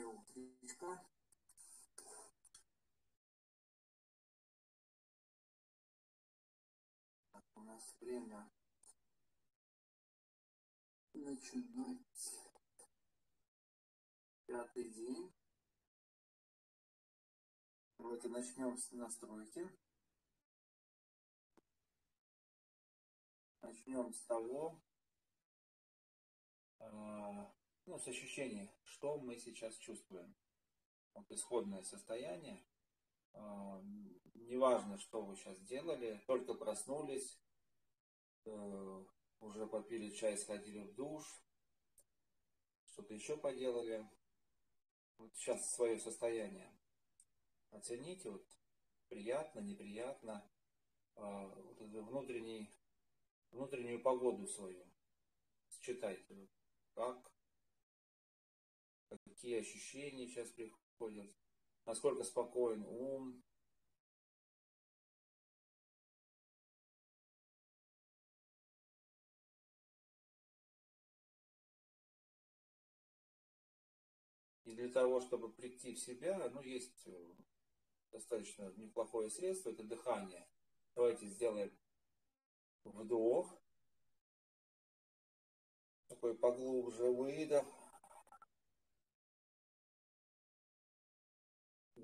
Доброе утречко. Так, у нас время начинать пятый день. Давайте начнем с настройки. Начнем с того, а, ну, с ощущения, что мы сейчас чувствуем. Вот исходное состояние. А, неважно, что вы сейчас делали, только проснулись, э, уже попили чай, сходили в душ, что-то еще поделали. Вот сейчас свое состояние. Оцените, вот приятно, неприятно, а, вот внутренний, внутреннюю погоду свою. Считайте, как какие ощущения сейчас приходят, насколько спокоен ум. И для того, чтобы прийти в себя, ну, есть э, достаточно неплохое средство, это дыхание. Давайте сделаем вдох. Такой поглубже выдох.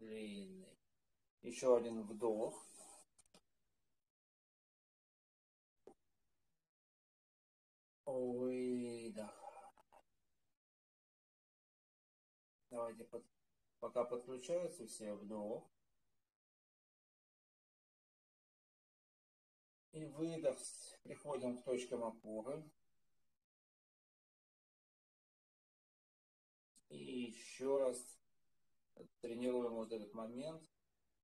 Длинный. Еще один вдох. Выдох. Давайте, под, пока подключаются все, вдох. И выдох. Приходим к точкам опоры. И еще раз тренируем вот этот момент,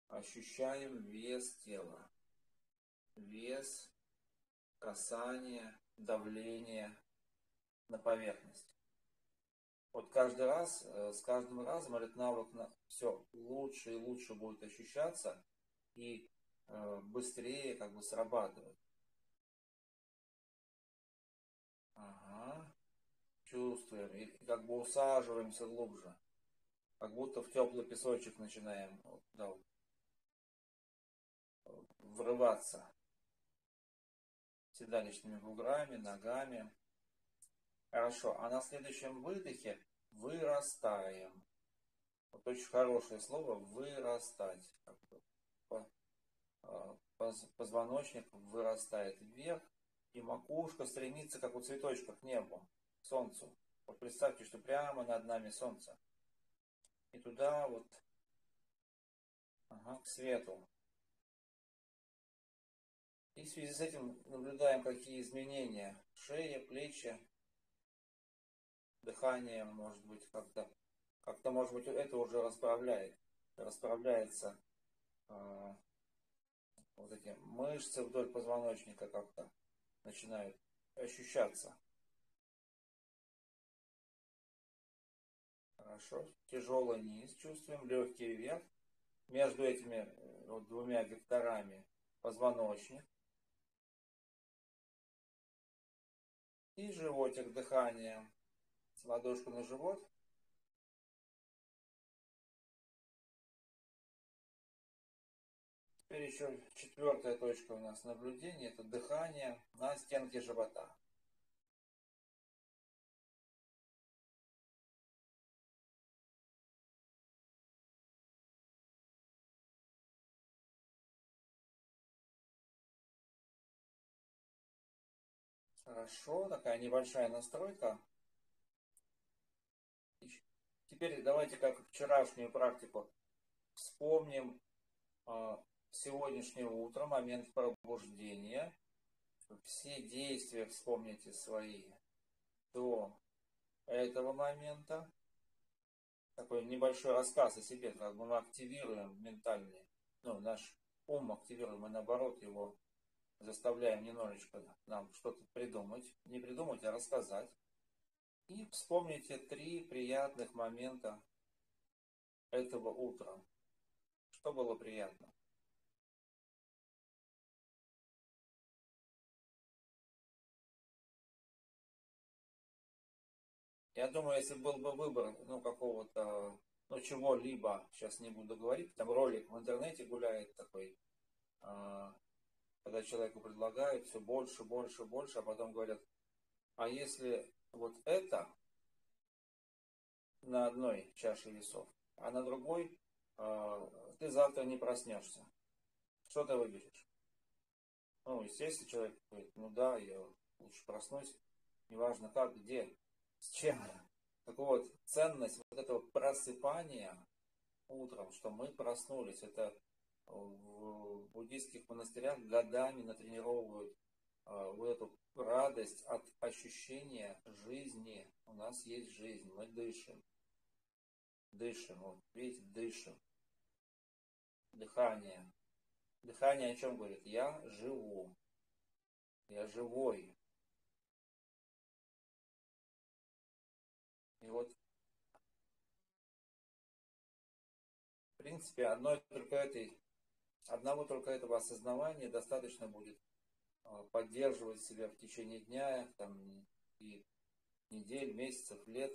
ощущаем вес тела. Вес, касание, давление на поверхность. Вот каждый раз, э, с каждым разом этот навык все лучше и лучше будет ощущаться и э, быстрее как бы срабатывать. Ага. Чувствуем и как бы усаживаемся глубже как будто в теплый песочек начинаем да, врываться седалищными буграми, ногами. Хорошо, а на следующем выдохе вырастаем. Вот очень хорошее слово вырастать. А, позвоночник вырастает вверх, и макушка стремится, как у цветочка, к небу, к солнцу. Вот представьте, что прямо над нами солнце и туда вот, ага, к свету. И в связи с этим наблюдаем, какие изменения. Шея, плечи, дыхание, может быть, как-то, как-то, может быть, это уже расправляет, расправляется э, вот эти мышцы вдоль позвоночника как-то начинают ощущаться. Хорошо. Тяжелый низ чувствуем, легкий вверх. Между этими э, вот, двумя векторами позвоночник. И животик дыхания. Ладошку на живот. Теперь еще четвертая точка у нас наблюдения. Это дыхание на стенке живота. Хорошо, такая небольшая настройка. Теперь давайте как вчерашнюю практику вспомним э, сегодняшнее утро, момент пробуждения. Все действия вспомните свои до этого момента. Такой небольшой рассказ о себе, как мы активируем ментальный, ну, наш ум активируем, и наоборот его заставляем немножечко нам что-то придумать. Не придумать, а рассказать. И вспомните три приятных момента этого утра. Что было приятно? Я думаю, если был бы выбор, ну, какого-то, ну, чего-либо, сейчас не буду говорить, там ролик в интернете гуляет такой, а, когда человеку предлагают все больше, больше, больше, а потом говорят, а если вот это на одной чаше весов, а на другой а, ты завтра не проснешься, что ты выберешь? Ну, естественно, человек говорит, ну да, я лучше проснусь, неважно как, где, с чем. Так вот, ценность вот этого просыпания утром, что мы проснулись, это в буддийских монастырях годами натренировывают а, вот эту радость от ощущения жизни. У нас есть жизнь, мы дышим. Дышим, вот видите, дышим. Дыхание. Дыхание о чем говорит? Я живу. Я живой. И вот в принципе одной только этой Одного только этого осознавания достаточно будет а, поддерживать себя в течение дня там, и недель, месяцев, лет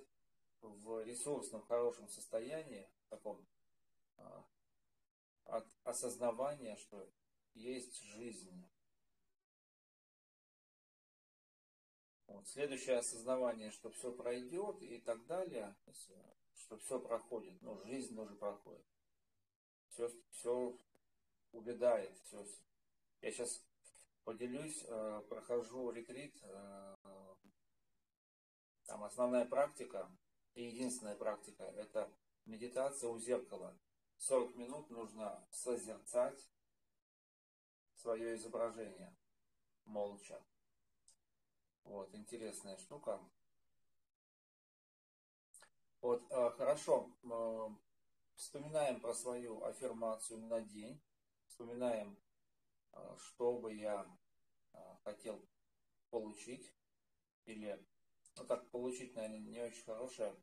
в ресурсном хорошем состоянии, таком а, от осознавания, что есть жизнь. Вот. Следующее осознавание, что все пройдет и так далее, что все проходит, ну, жизнь уже проходит. Все, все убедает. Все. Я сейчас поделюсь, э, прохожу ретрит. Э, там основная практика и единственная практика – это медитация у зеркала. 40 минут нужно созерцать свое изображение молча. Вот, интересная штука. Вот, э, хорошо. Вспоминаем про свою аффирмацию на день вспоминаем, а, что бы я а, хотел получить, или, ну так, получить, наверное, не очень хорошее,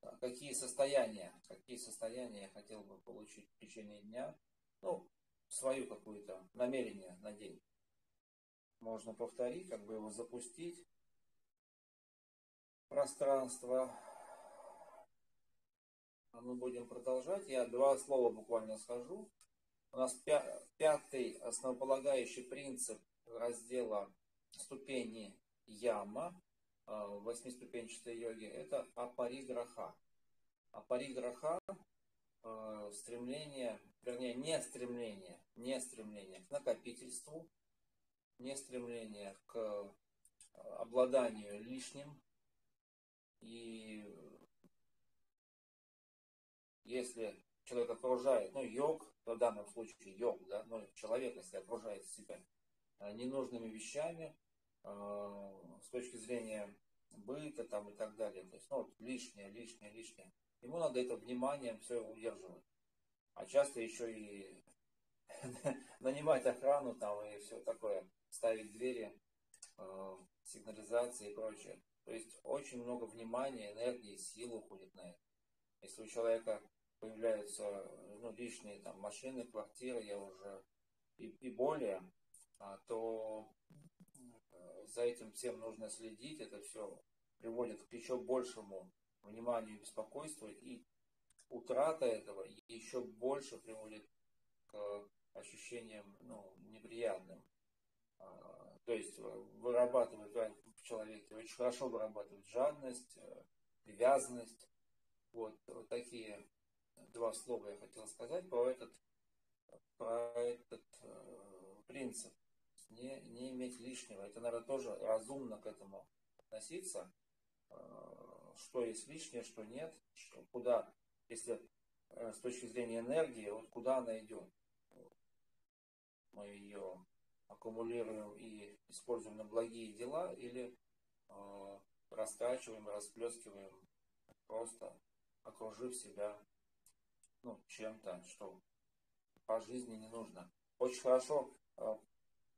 а какие состояния, какие состояния я хотел бы получить в течение дня, ну, свою какую-то намерение на день. Можно повторить, как бы его запустить. Пространство. Мы будем продолжать. Я два слова буквально скажу. У нас пятый основополагающий принцип раздела ступени яма а, в восьмиступенчатой йоге – это апариграха. Апариграха а, – стремление, вернее, не стремление, не стремление к накопительству, не стремление к обладанию лишним. И если человек окружает, ну, йог, в данном случае йог, да, но человек, если окружает себя э, ненужными вещами, э, с точки зрения быта там и так далее, то есть, ну, вот, лишнее, лишнее, лишнее, ему надо это вниманием все удерживать. А часто еще и нанимать охрану там и все такое, ставить двери, э, сигнализации и прочее. То есть очень много внимания, энергии, сил уходит на это. Если у человека появляются ну, лишние там, машины, квартиры, я уже и, и более, а, то э, за этим всем нужно следить. Это все приводит к еще большему вниманию и беспокойству. И утрата этого еще больше приводит к ощущениям ну, неприятным. А, то есть вырабатывает в человеке, очень хорошо вырабатывает жадность, э, привязанность. Вот, вот такие два слова я хотел сказать про этот, про этот э, принцип. Не, не иметь лишнего. Это, наверное, тоже разумно к этому относиться. Э, что есть лишнее, что нет. Что, куда, если э, с точки зрения энергии, вот куда она идет. Мы ее аккумулируем и используем на благие дела или э, растрачиваем, расплескиваем, просто окружив себя ну, чем-то, что по жизни не нужно. Очень хорошо э,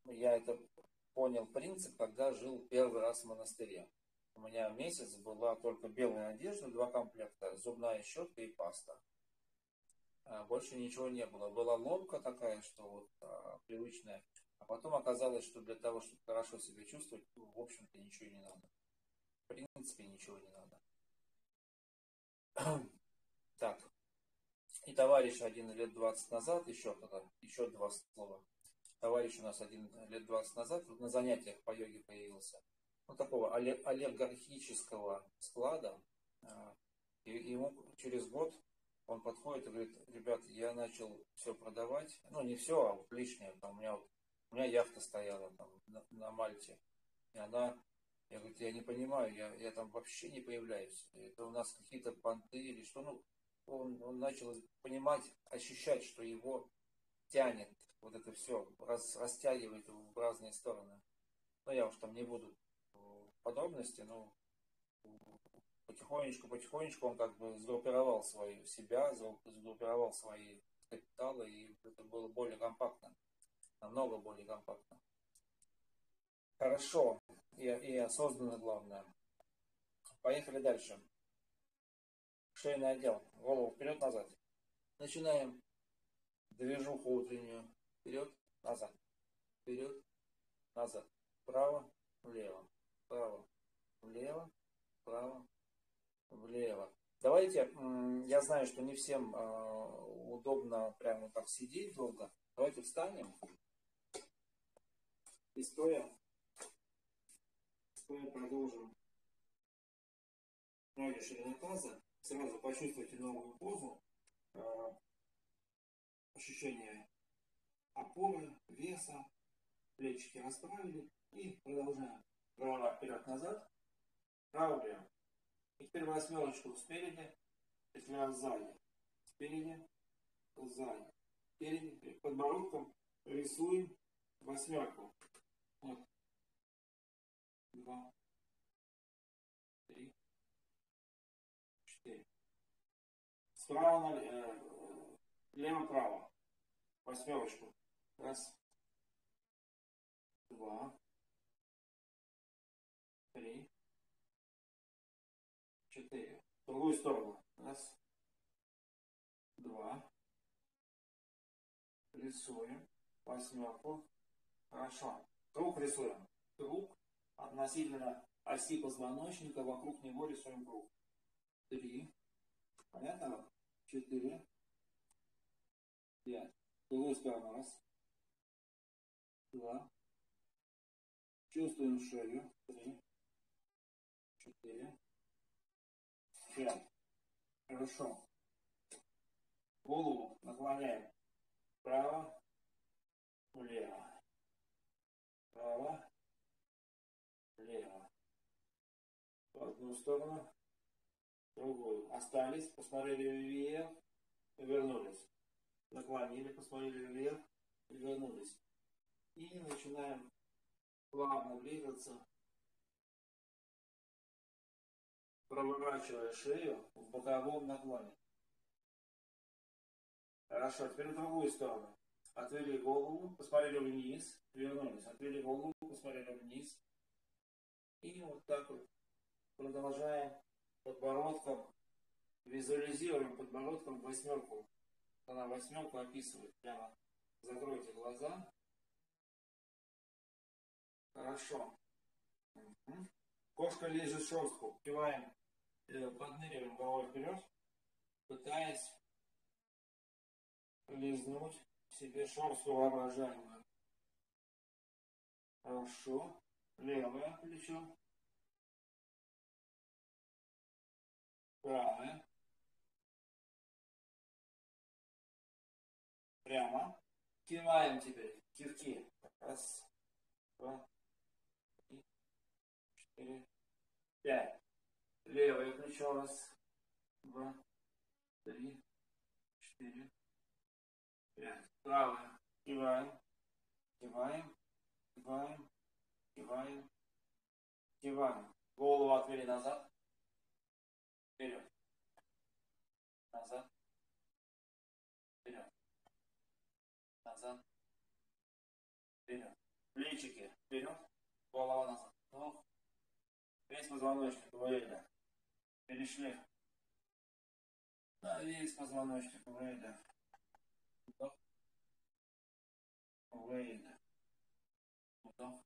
я это понял принцип, когда жил первый раз в монастыре. У меня месяц была только белая одежда, два комплекта, зубная щетка и паста. А больше ничего не было. Была ломка такая, что вот а, привычная. А потом оказалось, что для того, чтобы хорошо себя чувствовать, в общем-то ничего не надо. В принципе, ничего не надо. Так. И товарищ один лет 20 назад, еще, еще два слова. Товарищ у нас один лет 20 назад на занятиях по йоге появился. Ну, такого олигархического склада. А, и ему через год он подходит и говорит, ребят, я начал все продавать. Ну, не все, а вот лишнее. Там, у, меня, у меня яхта стояла там на, на Мальте. И она я говорю, я не понимаю, я, я там вообще не появляюсь. Это у нас какие-то понты или что. Ну, он, он начал понимать, ощущать, что его тянет вот это все, раз, растягивает в разные стороны. Ну, я уж там не буду подробности, но потихонечку, потихонечку он как бы сгруппировал свою себя, сгруппировал свои капиталы, и это было более компактно, намного более компактно. Хорошо и, и осознанно главное. Поехали дальше. Шейный отдел. Голову вперед-назад. Начинаем движуху утреннюю. Вперед, назад. Вперед, назад. Вправо, влево. Вправо, влево. Вправо, влево. Давайте, я знаю, что не всем а, удобно прямо так сидеть долго. Давайте встанем. И стоя мы продолжим ноги ширина таза. Сразу почувствуйте новую позу. А, ощущение опоры, веса. Плечики расправили. И продолжаем. Голова вперед-назад. Право влево. И теперь восьмерочку спереди. Петля сзади. Спереди. Сзади. Спереди. Подбородком рисуем восьмерку. Вот два, три, четыре. Справа э, лево-право. Восьмерочку. Раз, два, три, четыре. В другую сторону. Раз, два. Рисуем. Восьмерку. Хорошо. Круг рисуем. Круг относительно оси позвоночника, вокруг него рисуем круг. Три. Понятно? Четыре. Пять. Другую сторону. Раз. Два. Чувствуем шею. Три. Четыре. Пять. Хорошо. Голову наклоняем вправо, влево, вправо, влево. В одну сторону, другую. Остались, посмотрели вверх вернулись. Наклонили, посмотрели вверх вернулись. И начинаем плавно двигаться, проворачивая шею в боковом наклоне. Хорошо, теперь в другую сторону. Отвели голову, посмотрели вниз, вернулись. Отвели голову, посмотрели вниз, и вот так вот продолжаем подбородком, визуализируем подбородком восьмерку. Она восьмерку описывает прямо. Закройте глаза. Хорошо. Кошка лежит шерстку. Киваем, э, подныриваем головой вперед, пытаясь лизнуть себе шерстку воображаемую. Хорошо левое плечо, правое, прямо. Киваем теперь, кивки. Раз, два, три, четыре, пять. Левое плечо, раз, два, три, четыре, пять. Правое. Киваем, киваем, киваем, Киваем. Киваем. Голову отвели назад. Вперед. Назад. Вперед. Назад. Вперед. Плечики вперед. Голова назад. Вдох. Весь позвоночник выйдя. Перешли. Да, весь позвоночник выйдя. Вдох. Выйдя. Вдох.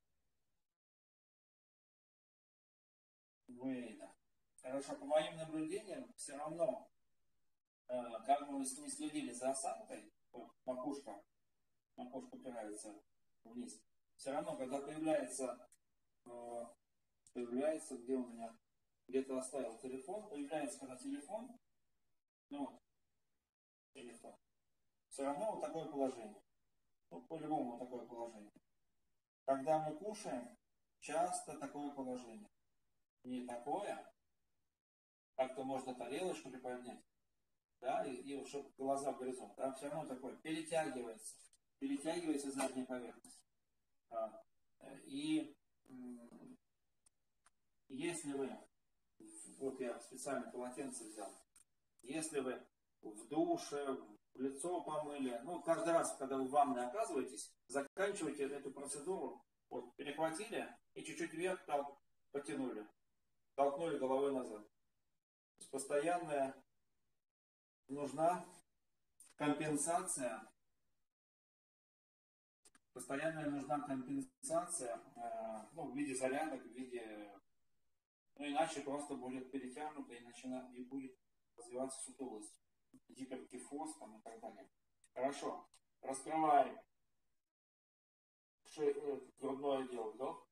Выйда. Хорошо, по моим наблюдениям, все равно, э, как мы ним следили за осанкой, вот, макушка, макушка упирается вниз, все равно, когда появляется, э, появляется, где у меня, где-то оставил телефон, появляется когда телефон, ну, телефон, все равно вот такое положение. Ну, по-любому вот такое положение. Когда мы кушаем, часто такое положение. Не такое, как-то можно тарелочку приподнять, да, и, и чтобы глаза в горизонт, там все равно такое, перетягивается, перетягивается задняя поверхность. А, и если вы, вот я специально полотенце взял, если вы в душе, в лицо помыли, ну, каждый раз, когда вы в ванной оказываетесь, заканчивайте эту процедуру, вот, перехватили и чуть-чуть вверх там потянули, толкнули головой назад постоянная нужна компенсация, постоянная нужна компенсация э, ну, в виде зарядок, в виде, ну иначе просто будет перетянуто и, начинает, и будет развиваться сутулость, гиперкифоз там, и так далее. Хорошо, раскрываем. Шею, э, грудное отдел, вдох,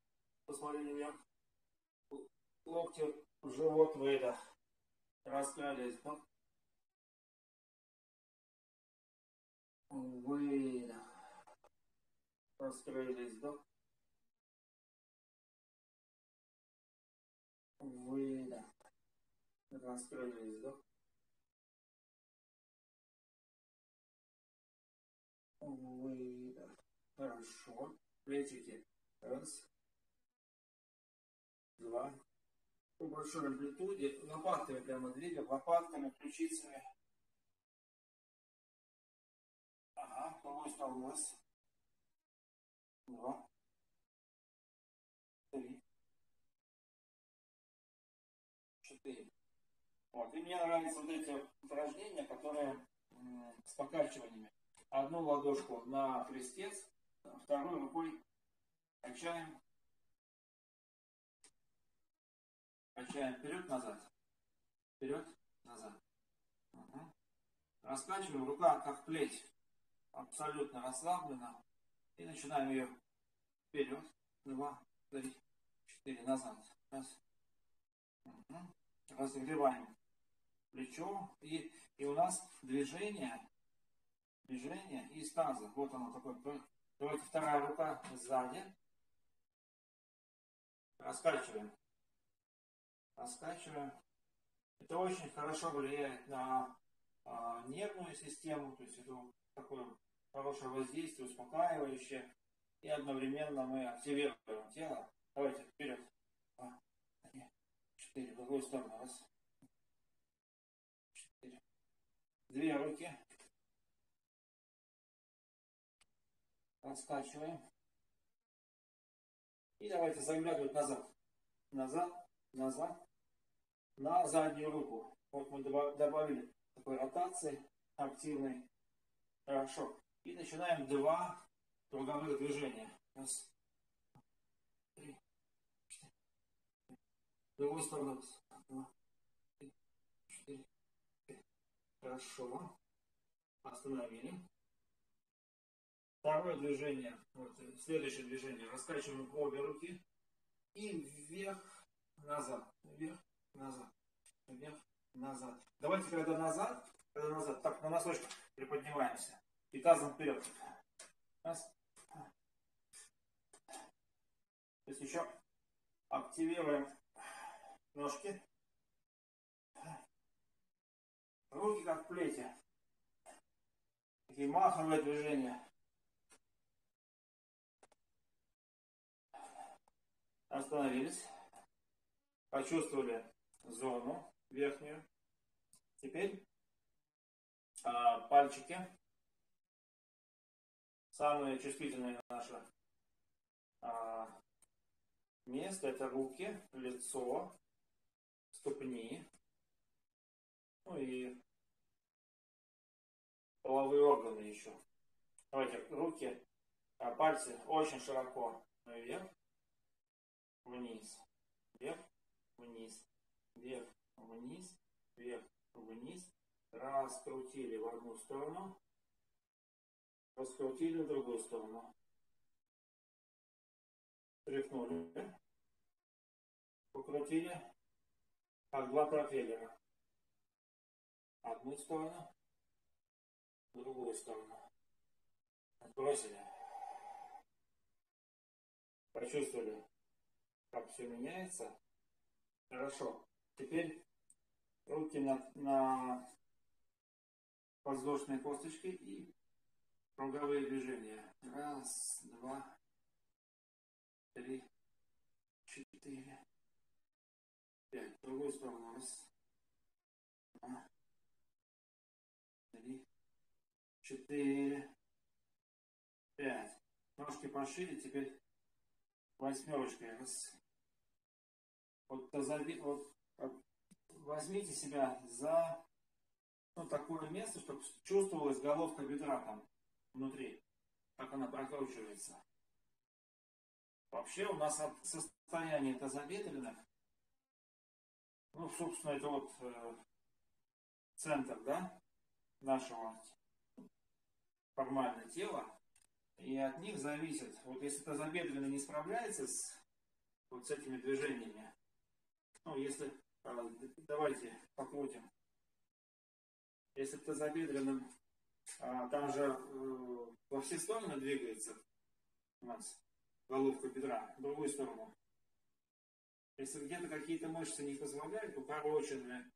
посмотри на меня, локти живот, выдох. Вдох. Выдох. Раскрылись, вдох. Выдох. Раскрылись, вдох. Выдох. Хорошо. Плечики. Раз. Два по большой амплитуде, лопатками прямо двигаем, лопатками, ключицами. Ага, полой стал у нас. Два. Три. Четыре. Вот. И мне нравятся вот эти упражнения, которые с покачиваниями. Одну ладошку на крестец, второй рукой качаем Качаем вперед-назад. Вперед-назад. Угу. Раскачиваем. Рука как плеть. Абсолютно расслаблена. И начинаем ее вперед. Два, три, четыре. Назад. Раз. Угу. Разогреваем плечо. И, и у нас движение. Движение из таза. Вот оно такое. Давайте вторая рука сзади. Раскачиваем раскачиваем. Это очень хорошо влияет на а, нервную систему, то есть это такое хорошее воздействие, успокаивающее. И одновременно мы активируем тело. Давайте вперед. Два, три, четыре. В другую сторону. Раз. Четыре. Две руки. Раскачиваем. И давайте заглядывать назад. Назад, назад, на заднюю руку. Вот мы добавили такой ротации активной. Хорошо. И начинаем два круговых движения. Раз, три. В другую сторону. Два, три, четыре, пять. Хорошо. Остановили. Второе движение, вот, следующее движение, раскачиваем обе руки и вверх, назад, вверх, назад, вверх, назад. Давайте, когда назад, когда назад, так, на носочках приподнимаемся. И тазом вперед. Раз. То есть еще активируем ножки. Руки как в плете. Такие маховые движения. Остановились. Почувствовали зону верхнюю. Теперь а, пальчики, самые чувствительные наши а, место, это руки, лицо, ступни, ну и половые органы еще. Давайте руки, а, пальцы очень широко вверх, вниз, вверх, вниз, вверх, вниз, вверх, вниз. Раскрутили в одну сторону, раскрутили в другую сторону. Тряхнули, покрутили, как два пропеллера. Одну сторону, другую сторону. Отбросили. Почувствовали, как все меняется. Хорошо. Теперь руки на, на воздушные косточки и круговые движения. Раз, два, три, четыре, пять. В другую сторону. Раз, два, три, четыре, пять. Ножки пошире. Теперь восьмерочкой. Раз. Вот, тазоби, вот возьмите себя за ну, такое место, чтобы чувствовалась головка бедра там внутри, как она прокручивается. Вообще у нас от состояния тазобедренных, ну, собственно, это вот э, центр, да, нашего формального тела, и от них зависит, вот если тазобедренный не справляется с вот с этими движениями, ну, если, давайте покрутим, если тазобедренным, а, там же э, во все стороны двигается у нас головка бедра, в другую сторону. Если где-то какие-то мышцы не позволяют, укороченные,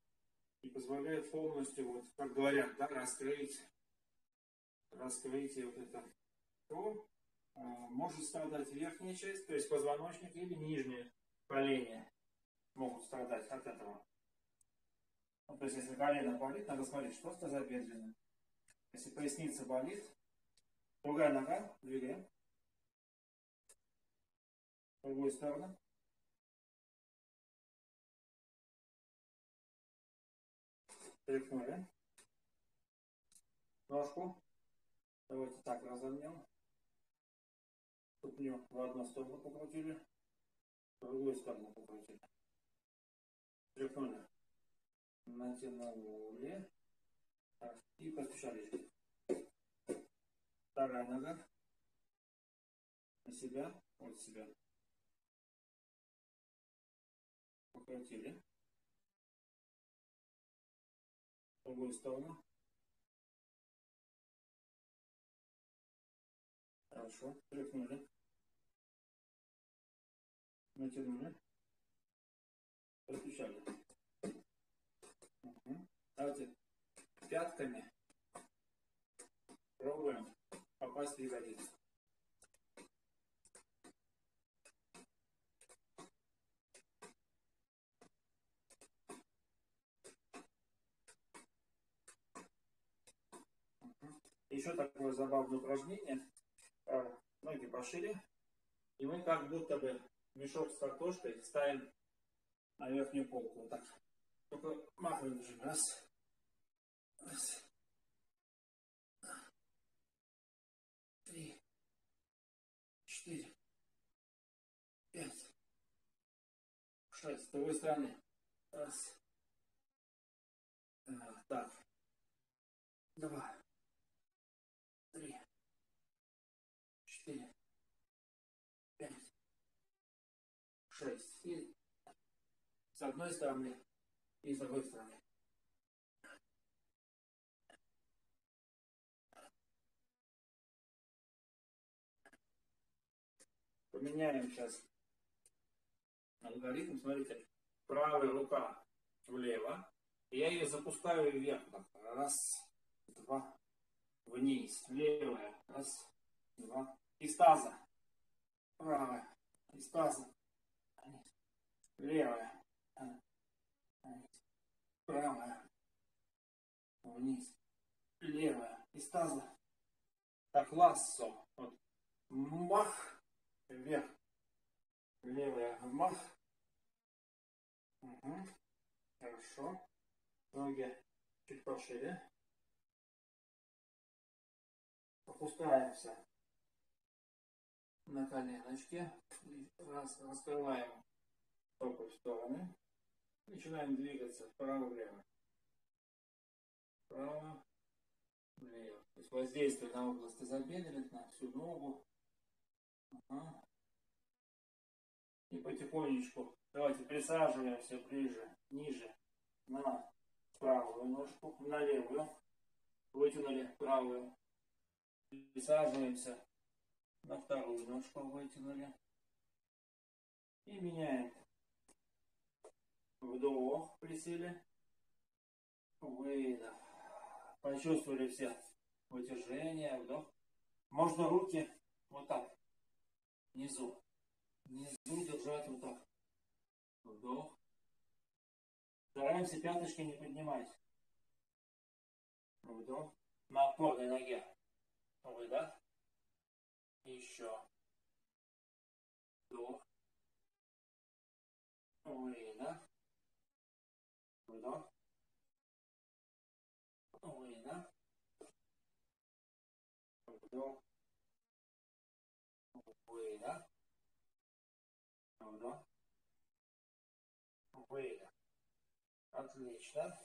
не позволяют полностью, вот, как говорят, да, раскрыть, раскрыть вот это то э, может страдать верхняя часть, то есть позвоночник, или нижнее колени могут страдать от этого. Ну, то есть, если колено болит, надо смотреть, что это за тазобедренным. Если поясница болит, другая нога, двигаем. В другую сторону. Тряхнули. Ножку. Давайте так разомнем ступню в одну сторону покрутили, в другую сторону покрутили. Тряхнули. Натянули. Так, и постучали. Вторая нога. На себя, вот себя. Покрутили. В другую сторону. Хорошо, тряхнули. Натянули. Распечали. Давайте пятками пробуем попасть в ягодицу. Еще такое забавное упражнение ноги пошире. И мы как будто бы мешок с картошкой ставим на верхнюю полку. Вот так. Только махаем уже. Раз. Раз. Три. Четыре. Пять. Шесть. С другой стороны. Раз. Так. Два. Три четыре, пять, шесть. И с одной стороны и с другой стороны. Поменяем сейчас алгоритм. Смотрите, правая рука влево. Я ее запускаю вверх. Раз, два, вниз. Левая. Раз, два, из таза. Правая. Из таза. Левая. Правая. Вниз. Левая. Из таза. Так, лассо. Вот. Мах. Вверх. Левая. Мах. Угу. Хорошо. Ноги чуть пошире. Опускаемся на коленочке. Раз, раскрываем стопы в стороны. Начинаем двигаться вправо-влево. Вправо, влево. То есть воздействие на область тазобедренных, на всю ногу. И потихонечку давайте присаживаемся ближе, ниже, на правую ножку, на левую. Вытянули правую. Присаживаемся на вторую ножку, вытянули. И меняем. Вдох, присели. Выдох. Почувствовали все вытяжение, вдох. Можно руки вот так, внизу. Внизу держать вот так. Вдох. Стараемся пяточки не поднимать. Вдох. На опорной ноге. Выдох. Еще. Вдох. Выдох. Вдох. Выдох. Вдох. Выдох. Вдох. Выдох. Отлично.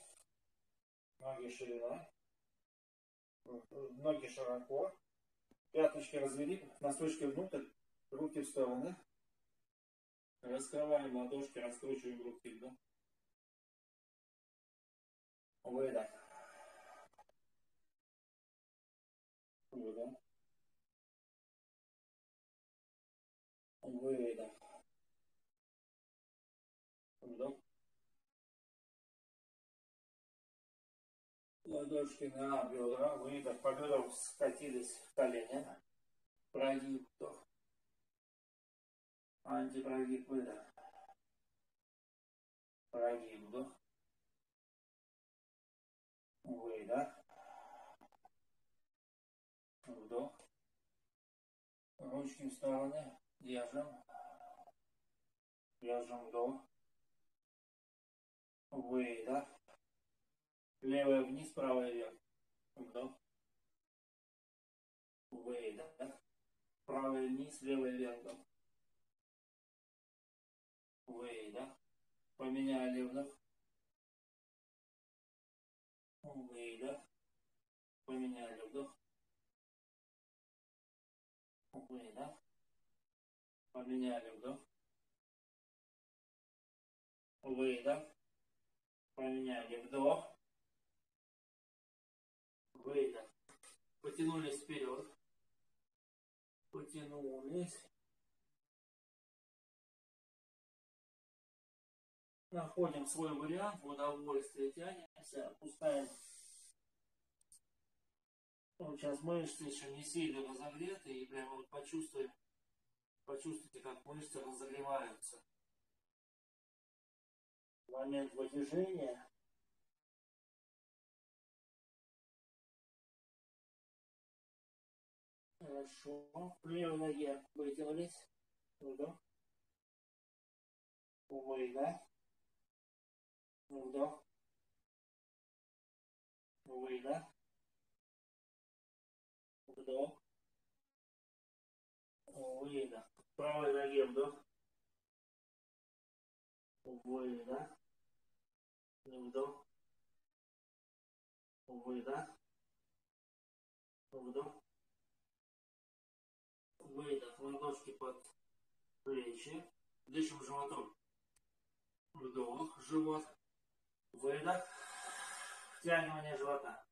Ноги шириной. Ноги широко. Пяточки развели, носочки внутрь, руки в стороны. Раскрываем ладошки, раскручиваем руки. Да? Выдох. Выдох. Выдох. Вдох. Ладошки на бедра, выдох. По бедрам скатились в колени. Прогиб, вдох. Антипрогиб, выдох. Прогиб, вдох. Выдох. Вдох. Ручки в стороны. Держим. Держим вдох. Выдох. Левая вниз, правая вверх. Вдох. Выдох. Правая вниз, левая вверх. Вдох. Выдох. Поменяли вдох. Выдох. Поменяли вдох. Выдох. Поменяли вдох. Выдох. Поменяли вдох. Выдох. Потянулись вперед. Потянулись. Находим свой вариант, в удовольствие тянемся, опускаем. Сейчас мышцы еще не сильно разогреты, и прямо вот почувствуем, почувствуйте, как мышцы разогреваются. Момент вытяжения. Хорошо. Левой ноге вытянулись. Вдох. Выдох. Вдох. Выдох. Вдох. Выдох. Правой ноге вдох. Выдох. Вдох. Выдох. Вдох. Выдох. Ладошки под плечи. Дышим животом. Вдох. Живот. Выдох. Втягивание живота.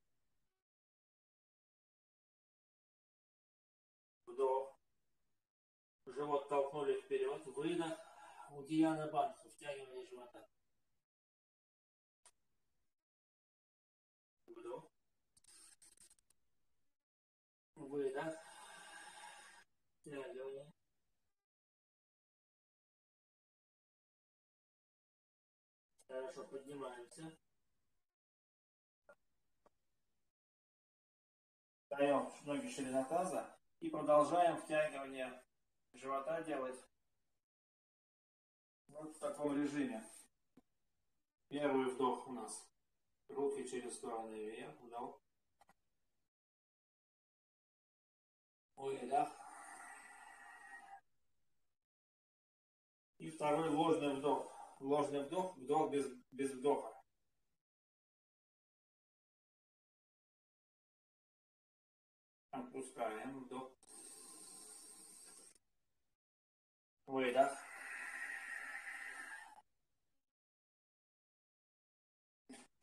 Вдох. Живот толкнули вперед. Выдох. У Дианы. Втягивание живота. Вдох. Выдох. Втягивание. Хорошо, поднимаемся. Даем ноги ширина таза и продолжаем втягивание живота делать вот в таком режиме. Первый вдох у нас. Руки через стороны вверх. Вдох. Выдох. И второй ложный вдох. ложный вдох, вдох без, без вдоха. Отпускаем, вдох. Выдох.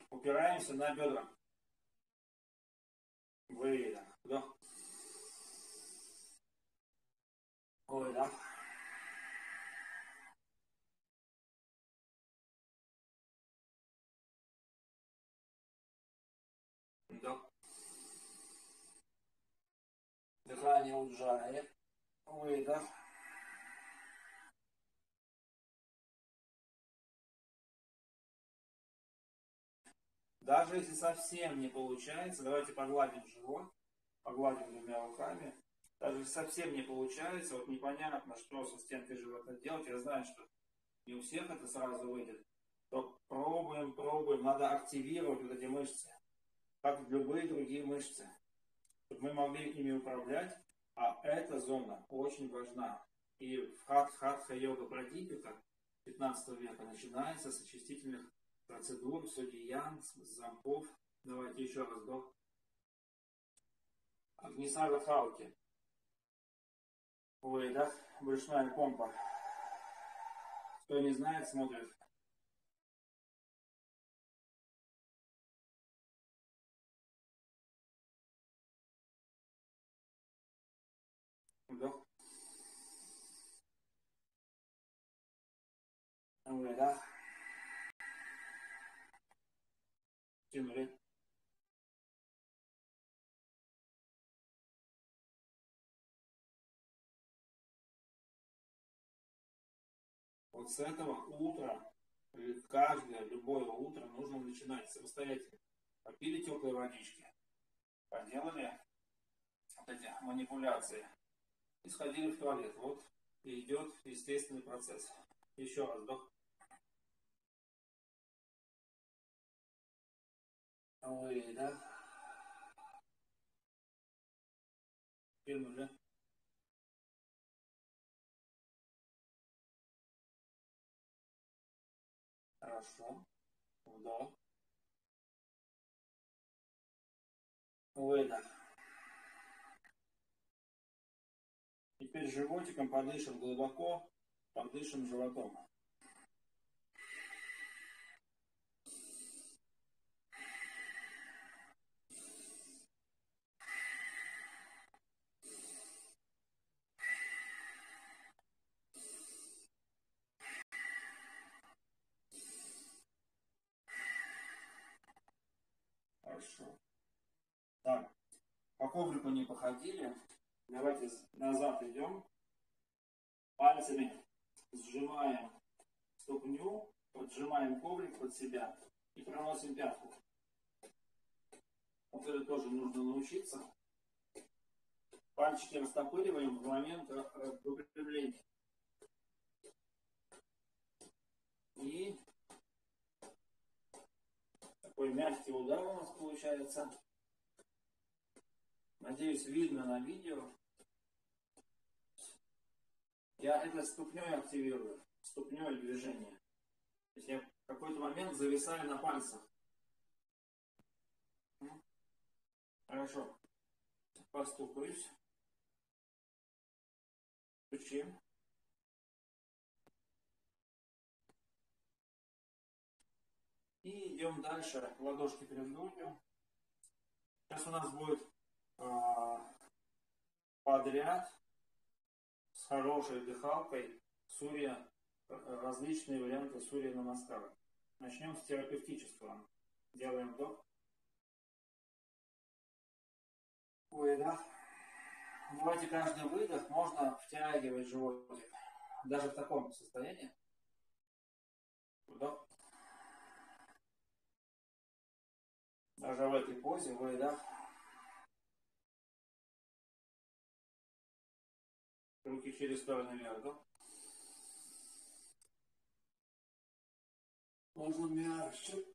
Упираемся на бедра. Выдох. Вдох. Выдох. Вдох. Дыхание уджает. Выдох. Даже если совсем не получается, давайте погладим живот, погладим двумя руками. Даже если совсем не получается, вот непонятно, что со стенкой живота делать, я знаю, что не у всех это сразу выйдет, то пробуем, пробуем, надо активировать вот эти мышцы, как любые другие мышцы, чтобы мы могли ими управлять, а эта зона очень важна. И в хат-хатха йога прадипика 15 века начинается с очистительных процедур, судьян, замков. Давайте еще раз вдох. Агнисара Халки. Выдох. Брюшная помпа. Кто не знает, смотрит. Вдох. Выдох. Тянули. Вот с этого утра, каждое, любое утро нужно начинать самостоятельно. Попили теплые водички, поделали вот эти манипуляции и сходили в туалет. Вот и идет естественный процесс. Еще раз вдох. Выдох. Кинули. Хорошо. Вдох. Выдох. Теперь животиком подышим глубоко, подышим животом. Хорошо. Так, по коврику не походили. Давайте назад идем. Пальцами сжимаем ступню, поджимаем коврик под себя и проносим пятку. Вот это тоже нужно научиться. Пальчики растопыриваем в момент выпрямления. И такой мягкий удар у нас получается. Надеюсь, видно на видео. Я это ступней активирую, ступней движение. То есть я в какой-то момент зависаю на пальцах. Хорошо. Постукаюсь. Стучим. И идем дальше. Ладошки перед грудью. Сейчас у нас будет подряд с хорошей дыхалкой сурья, различные варианты сурья намаскара. Начнем с терапевтического. Делаем вдох. Выдох. Давайте каждый выдох можно втягивать животик. Даже в таком состоянии. Вдох. Даже в этой позе выдох. Руки через стороны вверх. Можно мягче.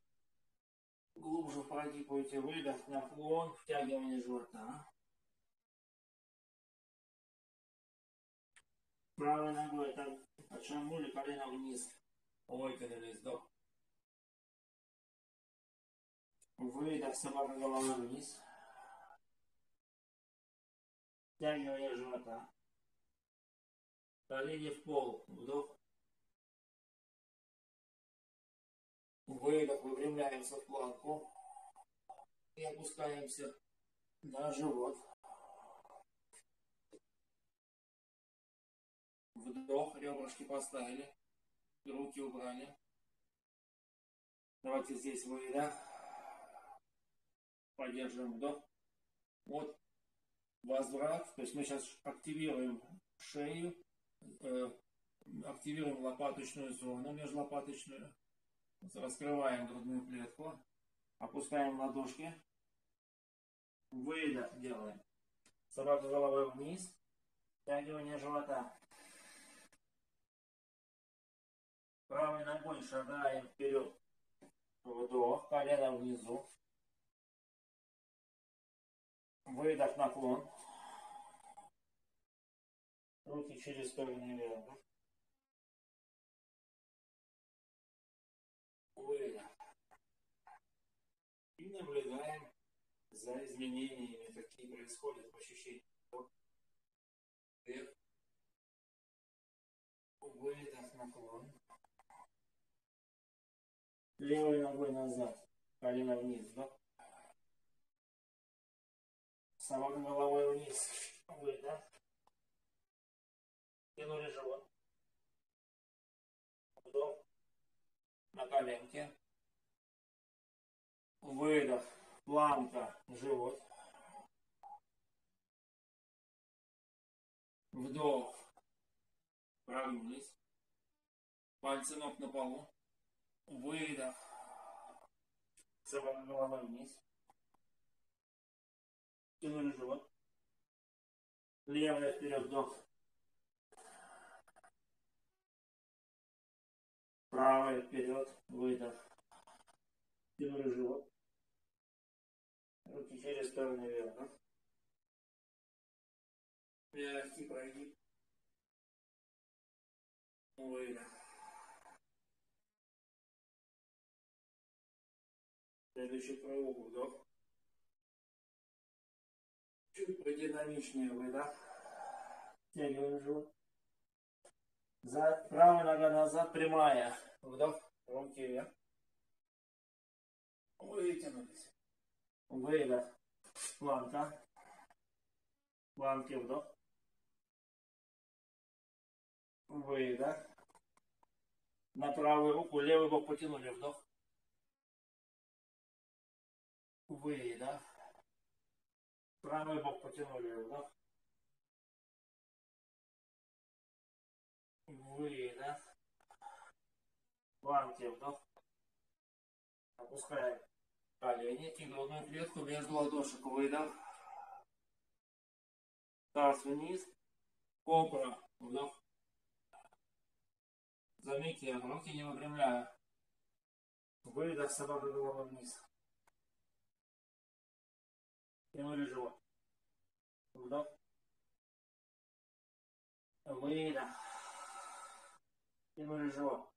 Глубже продипывайте выдох, наклон, втягивание живота. Правой ногой так отшагнули колено вниз. Вытянули вдох. Выдох, собака головой вниз. Тягивание живота. Колени в пол. Вдох. Выдох, выпрямляемся в планку. И опускаемся на живот. Вдох, ребрышки поставили. Руки убрали. Давайте здесь выдох. Поддерживаем вдох. Вот возврат. То есть мы сейчас активируем шею, активируем лопаточную зону, межлопаточную. Раскрываем грудную клетку. Опускаем ладошки. Выдох делаем. Собака головой вниз. Тягивание живота. Правой ногой шагаем вперед. Вдох, колено внизу. Выдох, наклон. Руки через вверх. Выдох. И наблюдаем за изменениями, какие происходят в ощущениях. Вверх. Выдох, наклон. Левой ногой назад. Колено вниз, да? Собака головой вниз. Выдох. Тянули живот. Вдох. На коленке. Выдох. Планка. Живот. Вдох. Прогнулись. Пальцы ног на полу. Выдох. Собака головой вниз. Тянули живот. Левая вперед, вдох. Правая вперед, выдох. Тянули живот. Руки через стороны вверх. Мягкий прогиб. Выдох. Следующий круг вдох. Чуть подинамичнее выдох. Тягиваем живот. За, правая нога назад, прямая. Вдох, руки вверх. Вытянулись. Выдох. Планка. Планки вдох. Выдох. На правую руку, левый бок потянули. Вдох. Выдох. Правый бок потянули. Вдох. Выдох. Планки вдох. Опускаем колени грудную клетку между ладошек. Выдох. Таз вниз. Кобра. Вдох. Заметьте, руки не выпрямляю. Выдох, собака головой вниз. Тянули живот. Вдох. Выдох. Тянули живот.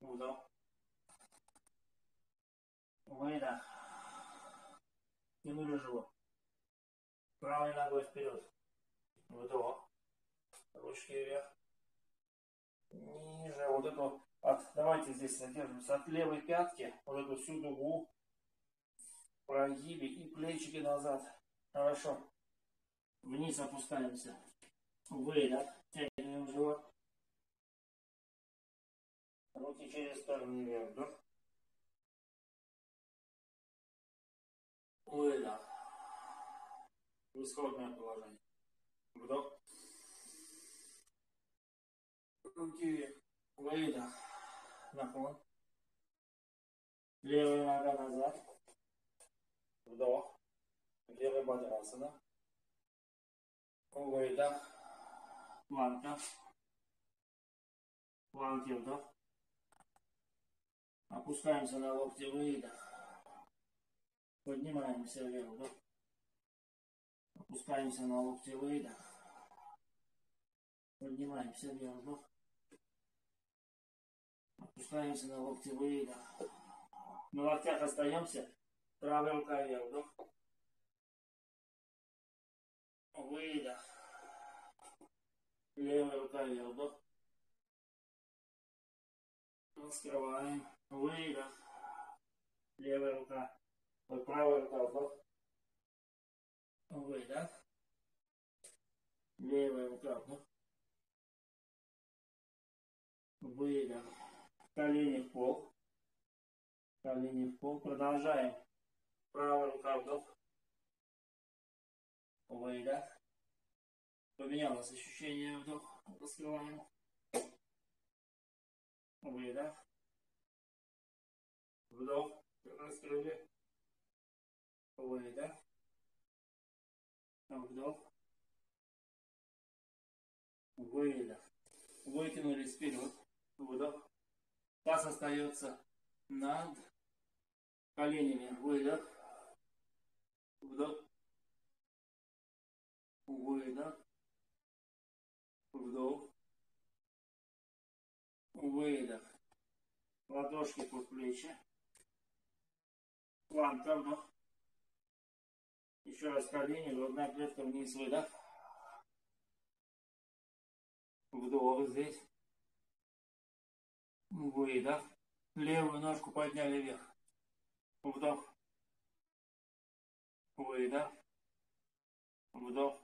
Вдох. Выдох. Тянули живот. Правой ногой вперед. Вдох. Ручки вверх. Ниже. Вот эту от, давайте здесь задержимся. От левой пятки, вот эту всю дугу прогибе и плечики назад. Хорошо. Вниз опускаемся. Выдох. Тянем живот. Через вверх. Вдох. Выдох. Исходное положение. Вдох. Руки вверх. Выдох. Наклон. Левая нога назад. Вдох. Левая бадрасана. Выдох. Планка. Планки вдох. Опускаемся на локти, выдох. Поднимаемся вверх, вдох. Опускаемся на локти, выдох. Поднимаемся вверх, вдох. Опускаемся на локти, выдох. На локтях остаемся. Правая рука вверх, вдох. Выдох. Левая рука вверх, вдох. Раскрываем. Выдох. Левая рука. Вот правая рука, вдох. Выдох. Левая рука, вдох. Выдох. Колени в пол. Колени в пол. Продолжаем. Правая рука вдох. Выдох. Поменялось ощущение вдох. Раскрываем. Выдох. Вдох. Раскрыли. Выдох. Вдох. Выдох. Вытянулись вперед. Вдох. Таз остается над коленями. Выдох. Вдох. Выдох. Вдох. Выдох. Ладошки по плечи. Планка вдох. Еще раз колени, грудная клетка вниз, выдох. Вдох здесь. Выдох. Левую ножку подняли вверх. Вдох. Выдох. Вдох.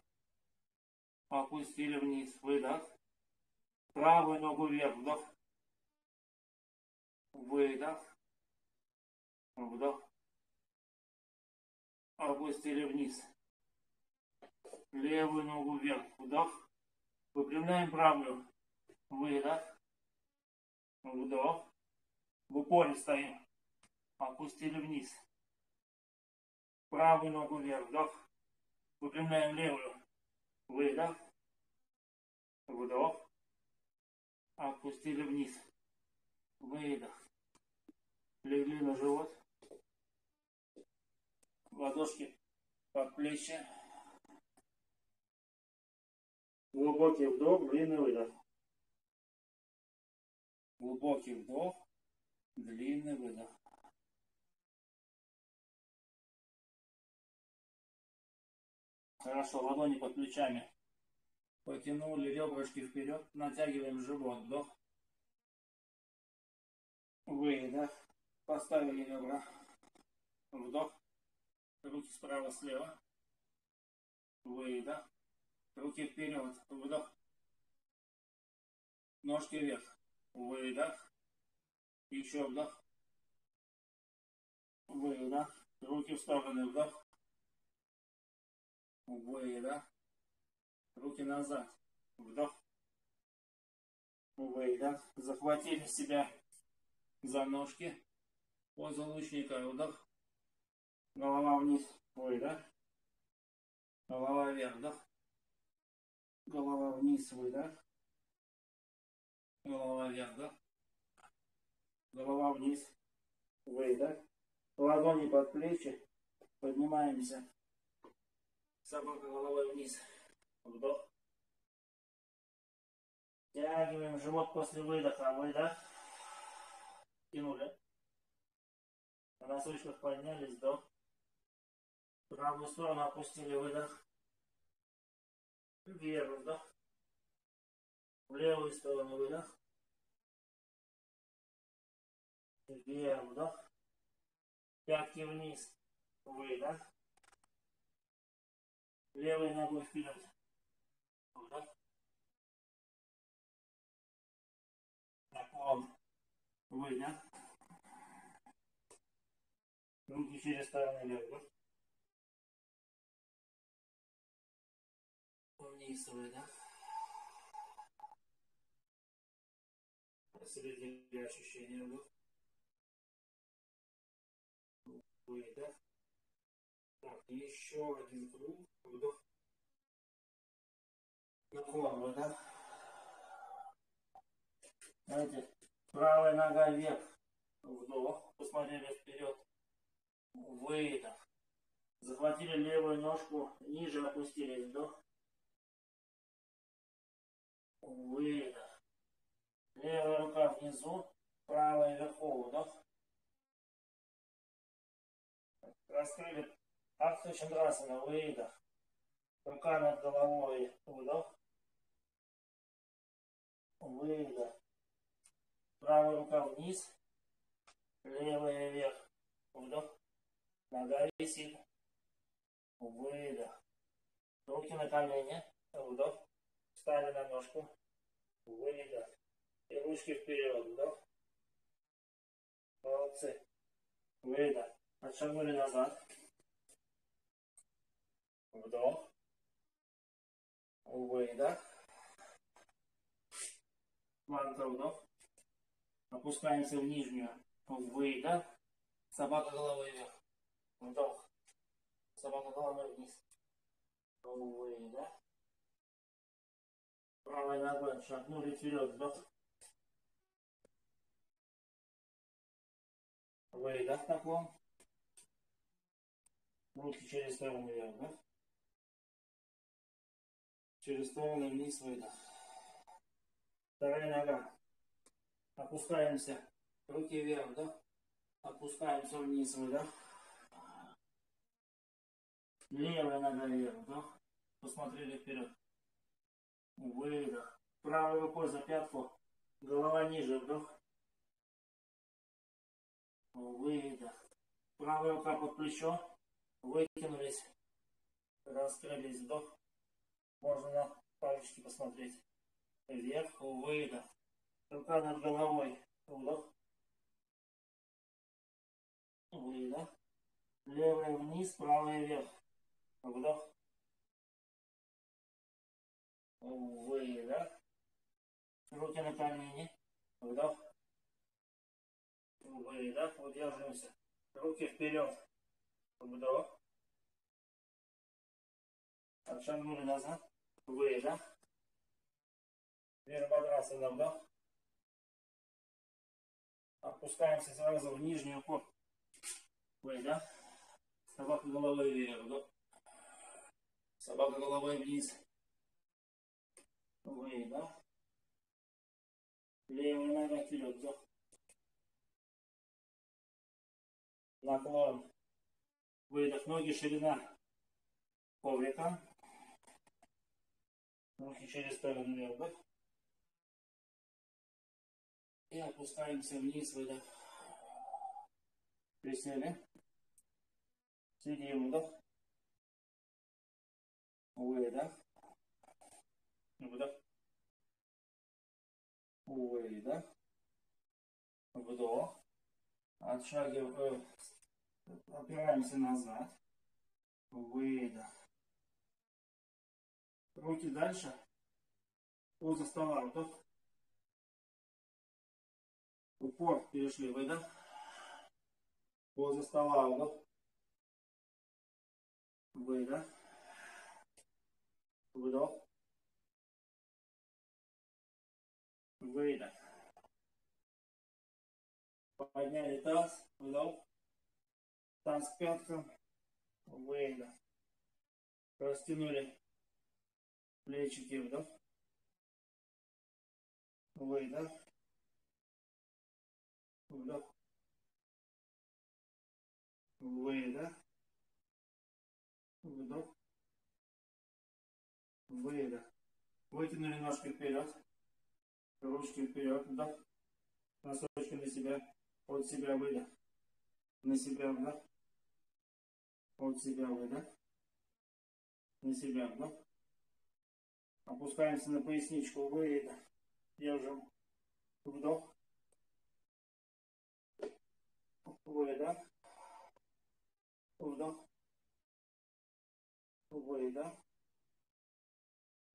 Опустили вниз. Выдох. Правую ногу вверх. Вдох. Выдох. Вдох. Опустили вниз. Левую ногу вверх. Вдох. Выпрямляем правую. Выдох. Вдох. В упоре стоим. Опустили вниз. Правую ногу вверх. Вдох. Выпрямляем левую. Выдох. Вдох. Опустили вниз. Выдох. Легли на живот. Ладошки под плечи. Глубокий вдох, длинный выдох. Глубокий вдох, длинный выдох. Хорошо, ладони под плечами. Потянули ребрышки вперед, натягиваем живот, вдох. Выдох. Поставили ребра. Вдох. Руки справа-слева. Выдох. Руки вперед. Вдох. Ножки вверх. Выдох. Еще вдох. Выдох. Руки в стороны. Вдох. Выдох. Руки назад. Вдох. Выдох. Захватили себя за ножки. Поза лучника. Вдох. Голова вниз. Выдох. Голова вверх. Вдох. Голова вниз. Выдох. Голова вверх. Вдох. Голова вниз. Выдох. Ладони под плечи. Поднимаемся. Собака головой вниз. Вдох. Тягиваем живот после выдоха. Выдох. Тянули. На носочках поднялись. Вдох. Правую сторону опустили. Выдох. Вверх. Вдох. В левую сторону. Выдох. Вверх. Вдох. Пятки вниз. Выдох. Левой ногой вперед. Вдох. Наклон. Выдох. Руки через стороны вверх. Вниз выдох. Среди ощущения вдох. Выдох. Так, еще один круг. Вдох. Наклон, выдох. Знаете, правая нога вверх. Вдох. Посмотрели вперед. Выдох. Захватили левую ножку, ниже опустили. Вдох. Выдох. Левая рука внизу, Правый вверху вдох. Раскрыли Артха Чандрасана, выдох. Рука над головой, вдох. Выдох. Правая рука вниз, левая вверх. Вдох. Нога висит. Выдох. Руки на колени. Вдох. Встали на ножку. Выдох. И ручки вперед. Вдох. Молодцы. Выдох. Отшагнули назад. Вдох. Выдох. Манта вдох. Опускаемся в нижнюю. Выдох. Собака головой вверх. Вдох. Собака головой вниз. Выдох. Правой ногой шагнули вперед. Вдох. Выдох наклон. Руки через сторону вверх, да? Через сторону вниз выдох. Вторая нога. Опускаемся. Руки вверх, да? Опускаемся вниз, выдох. Левая нога вверх, да? Посмотрели вперед. Выдох. Правой рукой за пятку. Голова ниже, вдох. Выдох. Правая рука под плечо. Вытянулись. Раскрылись. Вдох. Можно на пальчики посмотреть. Вверх. Выдох. Рука над головой. Вдох. Выдох. Левая вниз, правая вверх. Вдох. Выдох. Руки на колени. Вдох. Выдох. Удерживаемся. Руки вперед. Вдох. Отшагнули назад. Выдох. Вирбадрасана вдох. Опускаемся сразу в нижнюю корпус. Выдох. Собака головой вверх. Вдох. Собака головой вниз. Выдох. Нога вперед. Вдох. Наклон. Выдох. Ноги ширина коврика. Руки через сторону вверх. И опускаемся вниз. Выдох. Присели. Сидим. Вдох. Выдох. Вдох. Выдох. Вдох. Отшагиваем. Опираемся назад. Выдох. Руки дальше. Поза стола. Вдох. Упор перешли. Выдох. Поза стола. Вдох. Выдох. Вдох. Выдох. Подняли таз. Вдох. Таз пяткам. Выдох. Растянули плечики. Вдох. Выдох. Вдох. Выдох. Вдох. Выдох. Вытянули ножки вперед. Ручки вперед. Вдох. Носочки на себя. От себя выдох. На себя вдох. От себя выдох. На себя вдох. Опускаемся на поясничку. Выдох. Держим. Вдох. Выдох. Вдох. Выдох.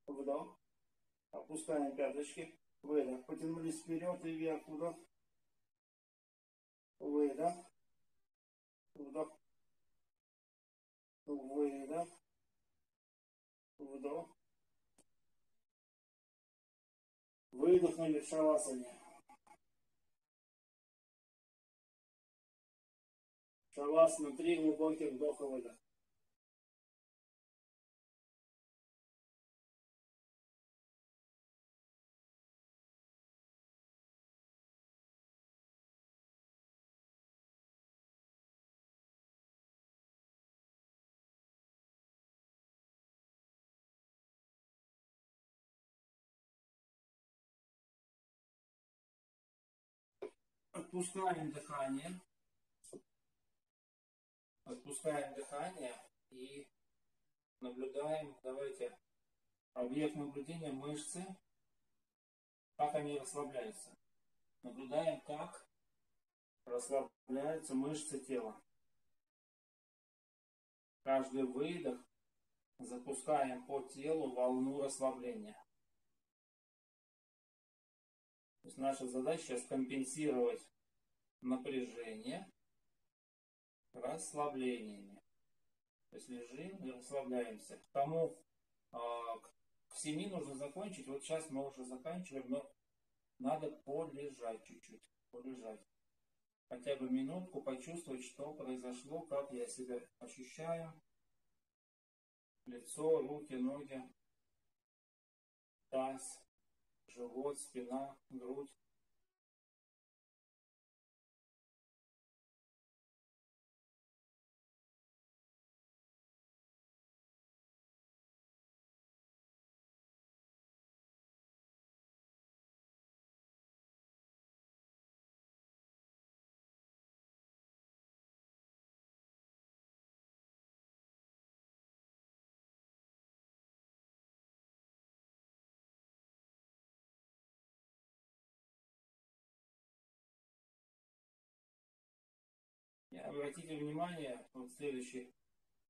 Вдох. Опускаем пяточки. Выдох. Потянулись вперед и вверх. Вдох. Выдох. Вдох. Выдох. Вдох. Выдохнули в шавасане. Шавасана. Три глубоких вдоха-выдоха. Отпускаем дыхание. Отпускаем дыхание и наблюдаем, давайте, объект наблюдения мышцы, как они расслабляются. Наблюдаем, как расслабляются мышцы тела. Каждый выдох запускаем по телу волну расслабления. То есть наша задача сейчас компенсировать напряжение расслаблениями. То есть лежим и расслабляемся. К тому, а, к 7 нужно закончить. Вот сейчас мы уже заканчиваем, но надо полежать чуть-чуть. Полежать. Хотя бы минутку почувствовать, что произошло, как я себя ощущаю. Лицо, руки, ноги, таз, живот, спина, грудь. Обратите внимание, вот следующий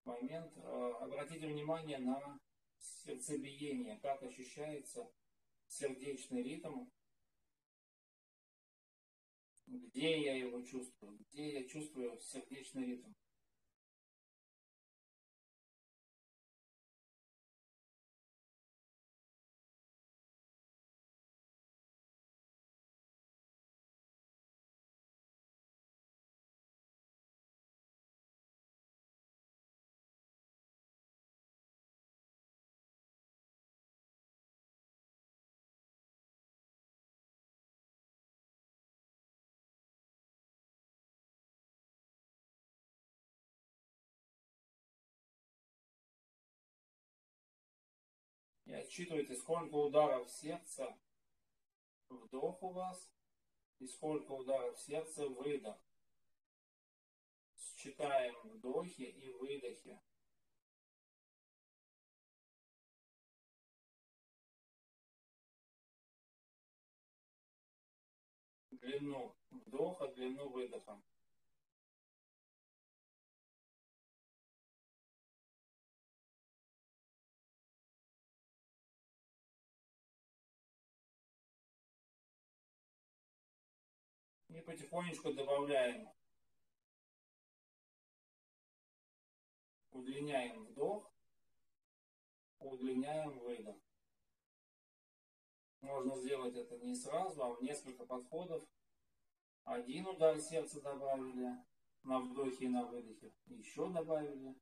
момент, э, обратите внимание на сердцебиение, как ощущается сердечный ритм, где я его чувствую, где я чувствую сердечный ритм. И отсчитывайте, сколько ударов сердца вдох у вас и сколько ударов сердца выдох. Считаем вдохи и выдохи. Длину вдоха, длину выдоха. Потихонечку добавляем. Удлиняем вдох, удлиняем выдох. Можно сделать это не сразу, а в несколько подходов. Один удар сердца добавили на вдохе и на выдохе. Еще добавили.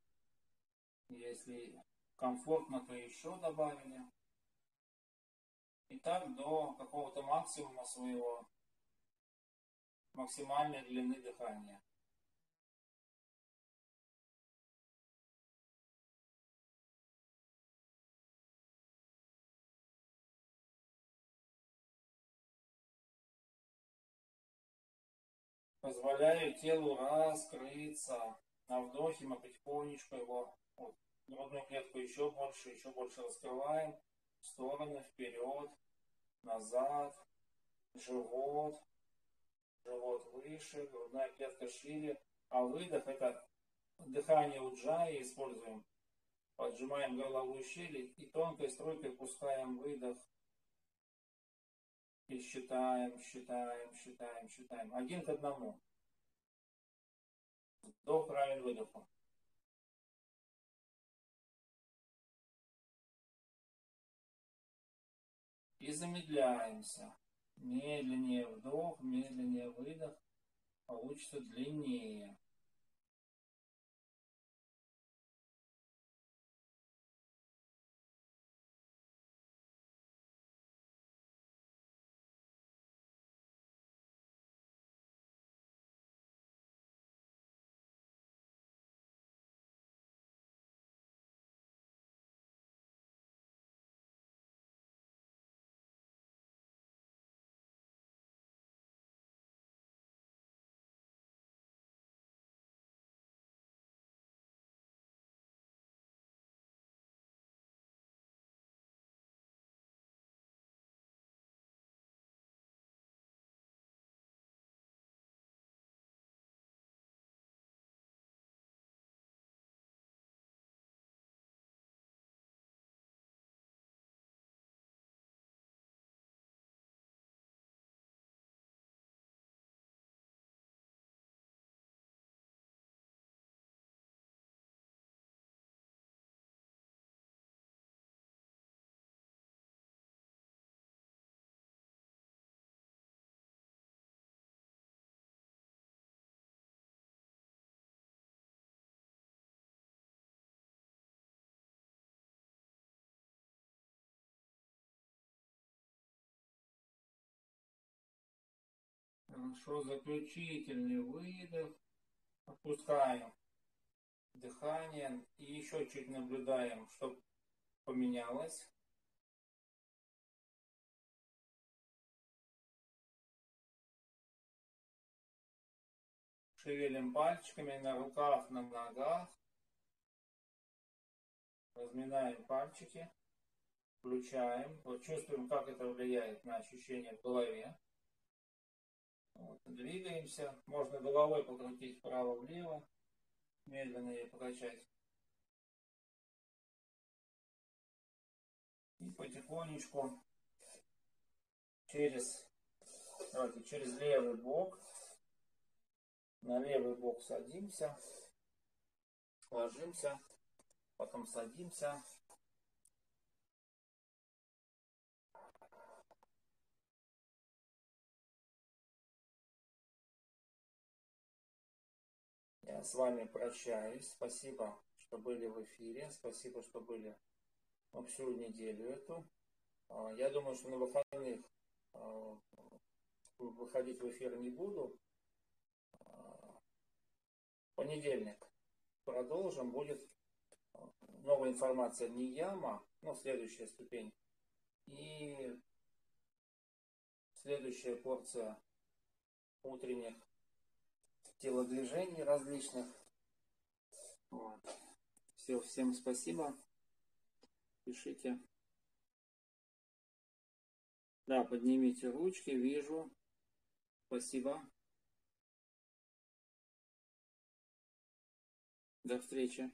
Если комфортно, то еще добавили. И так до какого-то максимума своего максимальной длины дыхания. Позволяю телу раскрыться. На вдохе мы потихонечку его вот, грудную клетку еще больше, еще больше раскрываем. В стороны, вперед, назад, живот, живот выше, грудная клетка шире, а выдох это дыхание уджая используем. Поджимаем горловую щель и тонкой струйкой пускаем выдох. И считаем, считаем, считаем, считаем. Один к одному. Вдох равен выдоху. И замедляемся. Медленнее вдох, медленнее выдох. Получится длиннее. Хорошо, заключительный выдох. Отпускаем дыхание. И еще чуть наблюдаем, чтобы поменялось. Шевелим пальчиками на руках, на ногах. Разминаем пальчики. Включаем. Вот чувствуем, как это влияет на ощущения в голове. Вот, двигаемся. Можно головой покрутить вправо-влево. Медленно ее покачать. И потихонечку через, давайте, через левый бок. На левый бок садимся. Ложимся. Потом садимся. С вами прощаюсь. Спасибо, что были в эфире. Спасибо, что были всю неделю эту. А, я думаю, что на выходных а, выходить в эфир не буду. А, понедельник продолжим. Будет новая информация не яма, но следующая ступень. И следующая порция утренних телодвижений различных. Вот. Все, всем спасибо. Пишите. Да, поднимите ручки, вижу. Спасибо. До встречи.